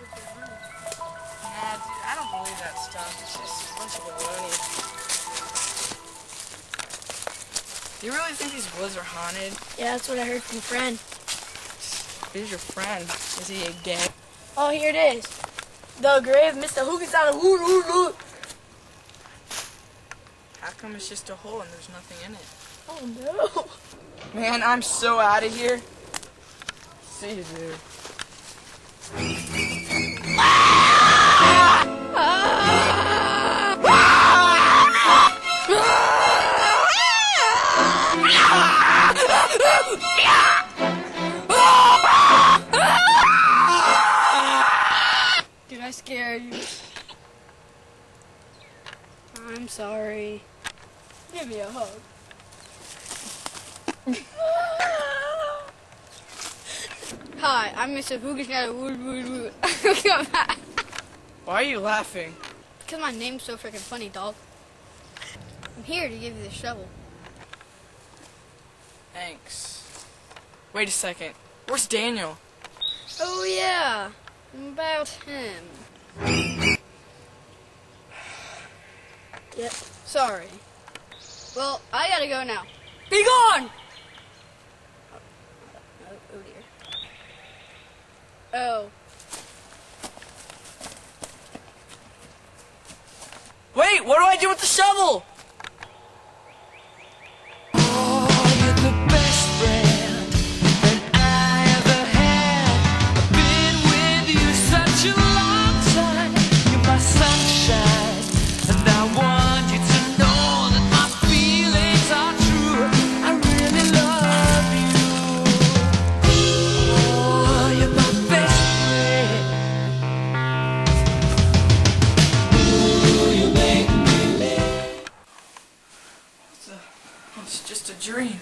with. Nah, dude, I don't believe that stuff. It's just a bunch of baloney. You really think these woods are haunted? Yeah, that's what I heard from a friend. Who's your friend? Is he a gay? Oh, here it is. The grave, Mr. Hugasana. How come it's just a hole and there's nothing in it? Oh, no. Man, I'm so out of here. See you, dude. Did I scare you? I'm sorry. Give me a hug. Hi, I'm Mr. Hugisana. Wood, wood, wood. Why are you laughing? Because my name's so freaking funny, dog. I'm here to give you the shovel. Thanks. Wait a second. Where's Daniel? Oh, yeah. About him. Yep. Sorry. Well, I gotta go now. Be gone! Oh, oh, oh dear. Oh. Wait, what do I do with the shovel? Dream.